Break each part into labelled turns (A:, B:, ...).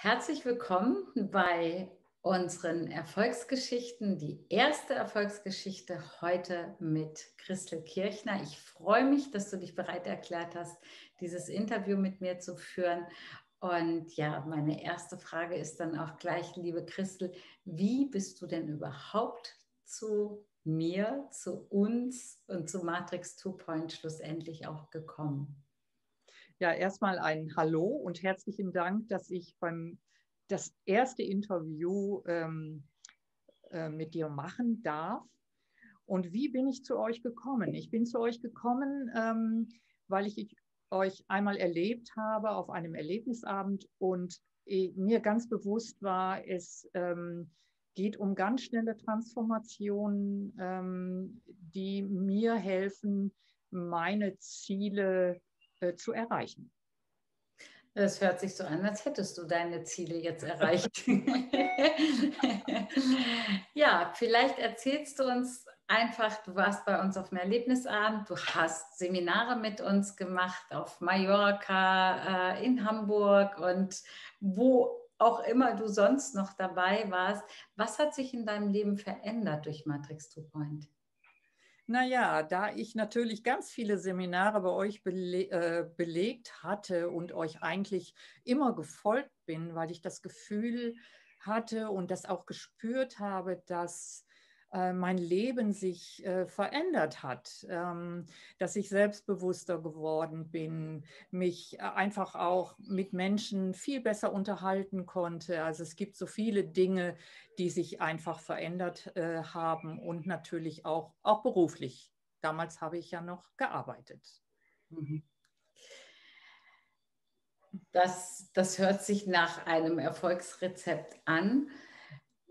A: Herzlich willkommen bei unseren Erfolgsgeschichten. Die erste Erfolgsgeschichte heute mit Christel Kirchner. Ich freue mich, dass du dich bereit erklärt hast, dieses Interview mit mir zu führen. Und ja, meine erste Frage ist dann auch gleich, liebe Christel, wie bist du denn überhaupt zu mir, zu uns und zu Matrix 2 Point schlussendlich auch gekommen?
B: Ja, erstmal ein Hallo und herzlichen Dank, dass ich beim das erste Interview ähm, äh, mit dir machen darf. Und wie bin ich zu euch gekommen? Ich bin zu euch gekommen, ähm, weil ich euch einmal erlebt habe auf einem Erlebnisabend und äh, mir ganz bewusst war, es ähm, geht um ganz schnelle Transformationen, ähm, die mir helfen, meine Ziele äh, zu erreichen.
A: Es hört sich so an, als hättest du deine Ziele jetzt erreicht. ja, vielleicht erzählst du uns einfach, du warst bei uns auf dem Erlebnisabend, du hast Seminare mit uns gemacht auf Mallorca, äh, in Hamburg und wo auch immer du sonst noch dabei warst. Was hat sich in deinem Leben verändert durch Matrix 2 Point?
B: Naja, da ich natürlich ganz viele Seminare bei euch bele äh, belegt hatte und euch eigentlich immer gefolgt bin, weil ich das Gefühl hatte und das auch gespürt habe, dass mein Leben sich äh, verändert hat, ähm, dass ich selbstbewusster geworden bin, mich äh, einfach auch mit Menschen viel besser unterhalten konnte. Also es gibt so viele Dinge, die sich einfach verändert haben und natürlich auch, auch beruflich. Damals habe ich ja noch gearbeitet. Mhm.
A: Das, das hört sich nach einem Erfolgsrezept an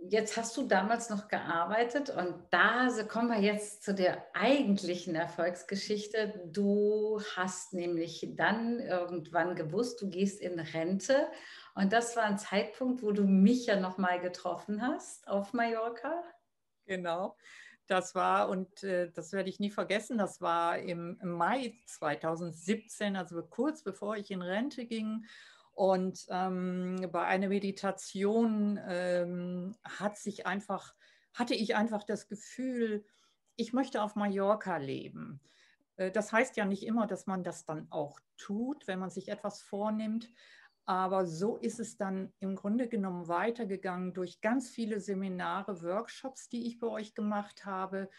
A: jetzt hast du damals noch gearbeitet und da kommen wir jetzt zu der eigentlichen Erfolgsgeschichte. Du hast nämlich dann irgendwann gewusst, du gehst in Rente und das war ein Zeitpunkt, wo du mich ja noch mal getroffen hast auf Mallorca.
B: Genau. Das war, und äh, das werde ich nie vergessen, das war im Mai 2017, also kurz bevor ich in Rente ging. Und ähm, bei einer Meditation ähm, hat sich einfach, hatte ich einfach das Gefühl, ich möchte auf Mallorca leben. Äh, das heißt ja nicht immer, dass man das dann auch tut, wenn man sich etwas vornimmt. Aber so ist es dann im Grunde genommen weitergegangen durch ganz viele Seminare, Workshops, die ich bei euch gemacht habe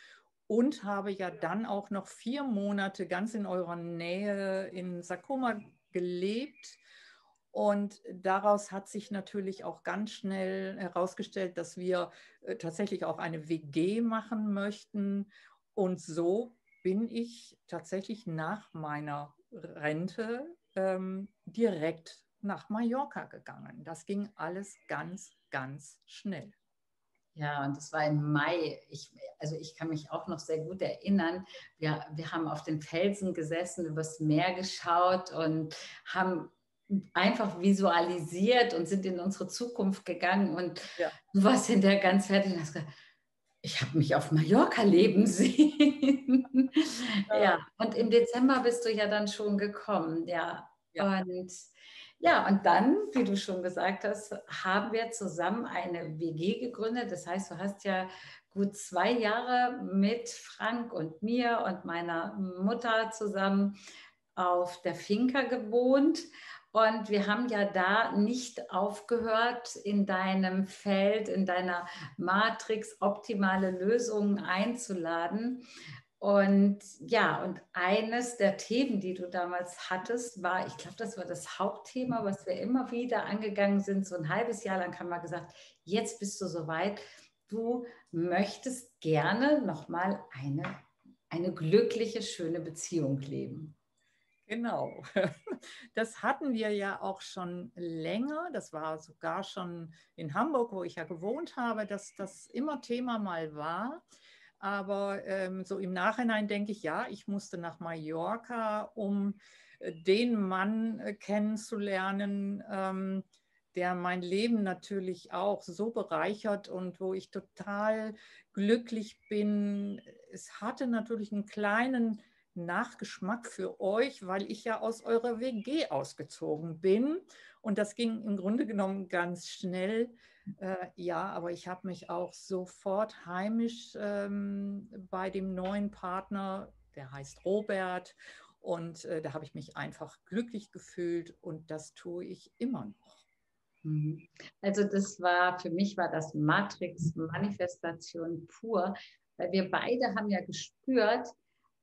B: und habe ja dann auch noch vier Monate ganz in eurer Nähe in Sakoma gelebt und daraus hat sich natürlich auch ganz schnell herausgestellt, dass wir äh, tatsächlich auch eine WG machen möchten. Und so bin ich tatsächlich nach meiner Rente ähm, direkt nach Mallorca gegangen. Das ging alles ganz, ganz schnell.
A: Ja, und das war im Mai. Ich, also ich kann mich auch noch sehr gut erinnern. Wir, wir haben auf den Felsen gesessen, übers Meer geschaut und haben einfach visualisiert und sind in unsere Zukunft gegangen. Und ja. du warst hinterher ganz fertig und hast gesagt, ich habe mich auf Mallorca leben sehen. Ja. ja. und im Dezember bist du ja dann schon gekommen, ja. ja. Und ja, und dann, wie du schon gesagt hast, haben wir zusammen eine WG gegründet. Das heißt, du hast ja gut zwei Jahre mit Frank und mir und meiner Mutter zusammen auf der Finca gewohnt. Und wir haben ja da nicht aufgehört, in deinem Feld, in deiner Matrix optimale Lösungen einzuladen. Und ja, und eines der Themen, die du damals hattest, war, ich glaube, das war das Hauptthema, was wir immer wieder angegangen sind. So ein halbes Jahr lang haben wir gesagt, jetzt bist du soweit. Du möchtest gerne nochmal eine, eine glückliche, schöne Beziehung leben.
B: Genau. Das hatten wir ja auch schon länger. Das war sogar schon in Hamburg, wo ich ja gewohnt habe, dass das immer Thema mal war. Aber ähm, so im Nachhinein denke ich, ja, ich musste nach Mallorca, um äh, den Mann äh, kennenzulernen, ähm, der mein Leben natürlich auch so bereichert und wo ich total glücklich bin. Es hatte natürlich einen kleinen Nachgeschmack für euch, weil ich ja aus eurer WG ausgezogen bin. Und das ging im Grunde genommen ganz schnell. Äh, ja, aber ich habe mich auch sofort heimisch ähm, bei dem neuen Partner, der heißt Robert. Und äh, da habe ich mich einfach glücklich gefühlt und das tue ich immer noch.
A: Mhm. Also das war, für mich war das Matrix-Manifestation pur, weil wir beide haben ja gespürt,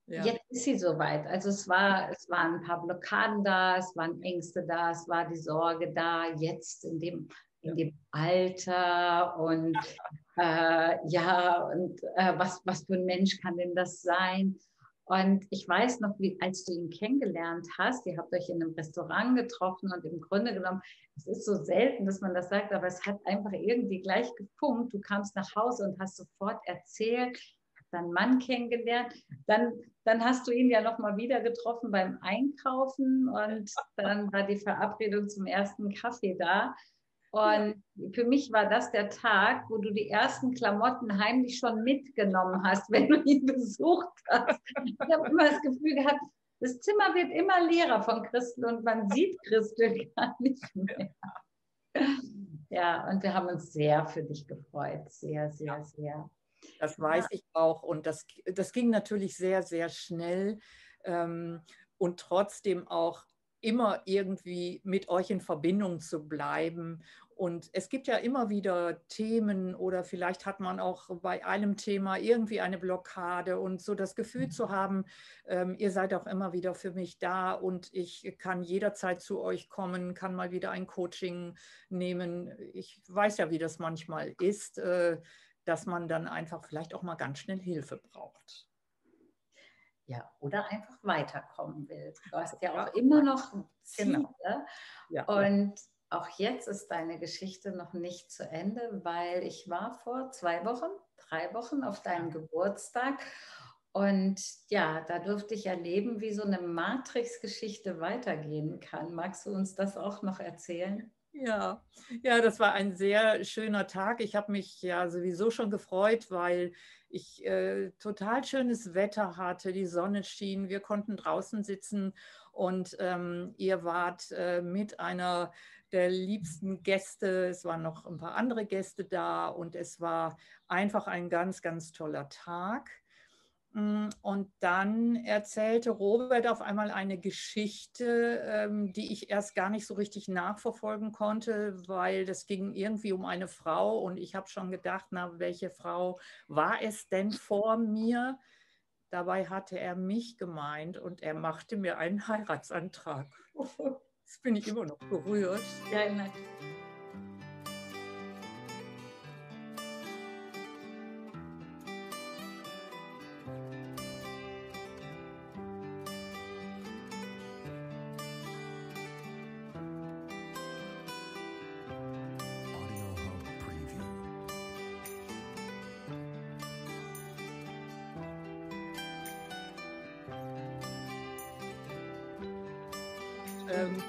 A: ja. jetzt ist sie soweit. Also es war, es waren ein paar Blockaden da, es waren Ängste da, es war die Sorge da, jetzt in dem, in dem Alter und äh, ja, und äh, was, was für ein Mensch kann denn das sein? Und ich weiß noch, wie, als du ihn kennengelernt hast, ihr habt euch in einem Restaurant getroffen und im Grunde genommen, es ist so selten, dass man das sagt, aber es hat einfach irgendwie gleich gefunkt. Du kamst nach Hause und hast sofort erzählt, deinen Mann kennengelernt. Dann, dann hast du ihn ja nochmal wieder getroffen beim Einkaufen und dann war die Verabredung zum ersten Kaffee da. Und für mich war das der Tag, wo du die ersten Klamotten heimlich schon mitgenommen hast, wenn du ihn besucht hast. Ich habe immer das Gefühl gehabt, das Zimmer wird immer leerer von Christel und man sieht Christel gar nicht mehr. Ja, und wir haben uns sehr für dich gefreut. Sehr, sehr, sehr.
B: Das weiß ja. ich auch. Und das, das ging natürlich sehr, sehr schnell. Ähm, und trotzdem auch immer irgendwie mit euch in Verbindung zu bleiben. Und es gibt ja immer wieder Themen oder vielleicht hat man auch bei einem Thema irgendwie eine Blockade und so das Gefühl zu haben, ähm, ihr seid auch immer wieder für mich da und ich kann jederzeit zu euch kommen, kann mal wieder ein Coaching nehmen. Ich weiß ja, wie das manchmal ist, äh, dass man dann einfach vielleicht auch mal ganz schnell Hilfe braucht.
A: Ja, oder einfach weiterkommen will. Du hast ja auch immer noch Ziele. Genau. Ja. Und auch jetzt ist deine Geschichte noch nicht zu Ende, weil ich war vor zwei Wochen, drei Wochen auf deinem Geburtstag und ja, da durfte ich erleben, wie so eine Matrix-Geschichte weitergehen kann. Magst du uns das auch noch erzählen?
B: Ja, ja, das war ein sehr schöner Tag. Ich habe mich ja sowieso schon gefreut, weil ich äh, total schönes Wetter hatte, die Sonne schien, wir konnten draußen sitzen und ähm, ihr wart äh, mit einer der liebsten Gäste. Es waren noch ein paar andere Gäste da und es war einfach ein ganz, ganz toller Tag. Mm, und dann erzählte Robert auf einmal eine Geschichte, ähm, die ich erst gar nicht so richtig nachverfolgen konnte, weil das ging irgendwie um eine Frau und ich habe schon gedacht, na, welche Frau war es denn vor mir? Dabei hatte er mich gemeint und er machte mir einen Heiratsantrag. Jetzt bin ich immer noch berührt. Ja, natürlich. Ähm,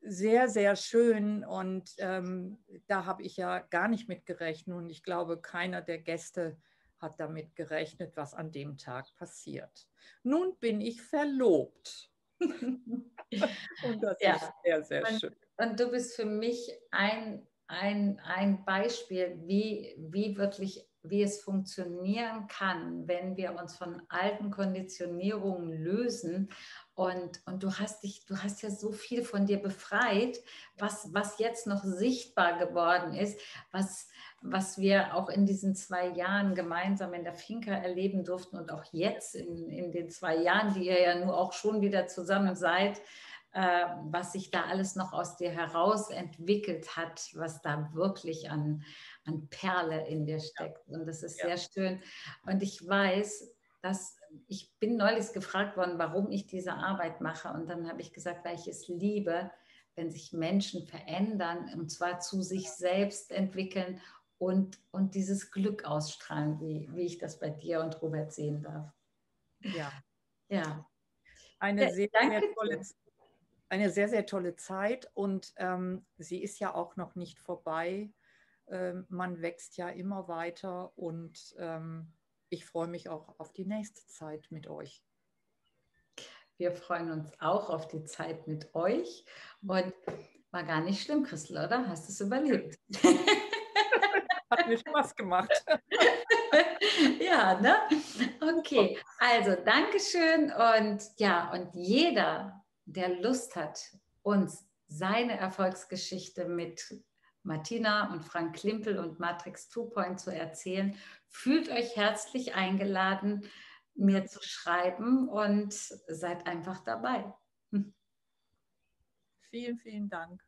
B: sehr, sehr schön und ähm, da habe ich ja gar nicht mit gerechnet und ich glaube, keiner der Gäste hat damit gerechnet, was an dem Tag passiert. Nun bin ich verlobt. und
A: das ja. ist sehr, sehr und, schön. Und du bist für mich ein, ein, ein Beispiel, wie, wie wirklich wie es funktionieren kann, wenn wir uns von alten Konditionierungen lösen. Und, und du hast dich, du hast ja so viel von dir befreit, was, was jetzt noch sichtbar geworden ist, was, was wir auch in diesen zwei Jahren gemeinsam in der Finca erleben durften und auch jetzt in, in den zwei Jahren, die ihr ja nur auch schon wieder zusammen seid, äh, was sich da alles noch aus dir heraus entwickelt hat, was da wirklich an, an Perle in dir steckt. Und das ist ja. sehr schön. Und ich weiß, dass ich bin neulich gefragt worden, warum ich diese Arbeit mache. Und dann habe ich gesagt, weil ich es liebe, wenn sich Menschen verändern und zwar zu sich selbst entwickeln und, und dieses Glück ausstrahlen, wie, wie ich das bei dir und Robert sehen darf.
B: Ja. Ja. Eine, sehr, sehr tolle, eine sehr, sehr tolle Zeit und ähm, sie ist ja auch noch nicht vorbei. Ähm, man wächst ja immer weiter und ähm, ich freue mich auch auf die nächste Zeit mit euch.
A: Wir freuen uns auch auf die Zeit mit euch. Und war gar nicht schlimm, Christel, oder? Hast du es überlebt?
B: Hat mir Spaß gemacht.
A: ja, ne? Okay, also Dankeschön und ja, und jeder, der Lust hat, uns seine Erfolgsgeschichte mit Martina und Frank Klimpel und Matrix 2 zu erzählen, fühlt euch herzlich eingeladen, mir zu schreiben und seid einfach dabei.
B: Vielen, vielen Dank.